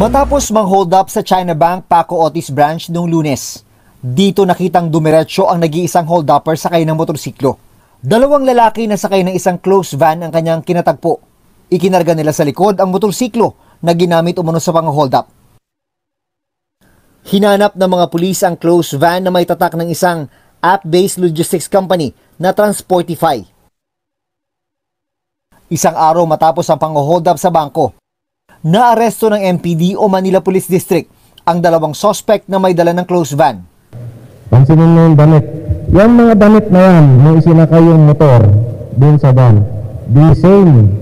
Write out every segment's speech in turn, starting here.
Matapos mang-hold up sa China Bank Paco Otis branch noong lunes, dito nakitang dumiretso ang nag-iisang hold-upper sakay ng motorsiklo. Dalawang lalaki na sakay ng isang close van ang kanyang kinatagpo. Ikinarga nila sa likod ang motorsiklo na ginamit umano sa pang-hold up. Hinanap ng mga pulis ang close van na may tatak ng isang app-based logistics company na Transportify. Isang araw matapos ang pang-hold up sa bangko, naaresto ng MPD o Manila Police District ang dalawang suspect na may dala ng close van. Pansinin mo yung damit. Yung mga damit na yan, nung isinakay yung motor dun sa van, the same.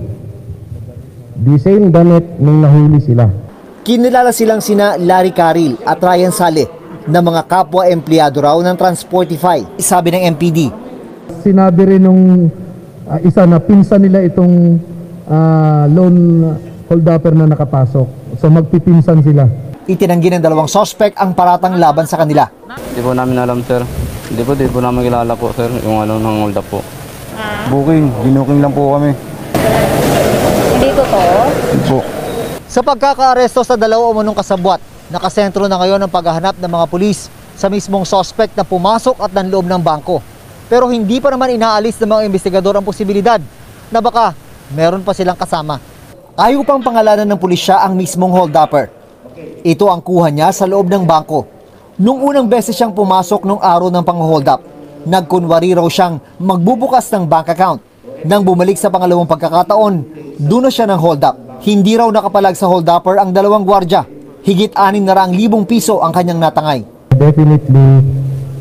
The same damit nung nahuli sila. Kinilala silang sina Larry Caril at Ryan Sale na mga kapwa empleyado raw ng Transportify, sabi ng MPD. Sinabi rin nung ah, isa na pinsan nila itong ah, loan holdupper na nakapasok. So magpipinsan sila. Itinanggi ng dalawang suspect ang paratang laban sa kanila. Hindi po namin alam, sir. Hindi po, di po namin kilala po, sir, yung ano ng hold up po. Booking, ginuking lang po kami. Hindi totoo? Po. Sa pagkakaaresto sa dalawa umunong kasabwat, nakasentro na ngayon ang paghahanap ng mga pulis sa mismong suspect na pumasok at nanloob ng bangko. Pero hindi pa naman inaalis ng mga investigador ang posibilidad na baka meron pa silang kasama. Ayaw pang pangalanan ng pulisya ang mismong hold-upper. Ito ang kuha niya sa loob ng bangko. Nung unang beses siyang pumasok nung araw ng pang-hold up, nagkunwari raw siyang magbubukas ng bank account. Nang bumalik sa pangalawang pagkakataon, na siya ng hold up. Hindi raw nakapalag sa hold upper ang dalawang gwardya. Higit anim na raang libong piso ang kanyang natangay. Definitely,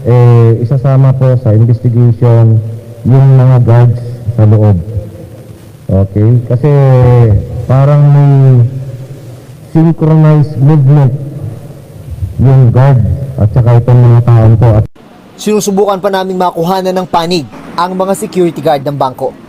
eh, isasama po sa investigation yung mga guards sa loob. Okay? Kasi parang may synchronized movement yung guard at saka itong mga taon po. At Sinusubukan pa naming makuhanan ng panig ang mga security guard ng bangko.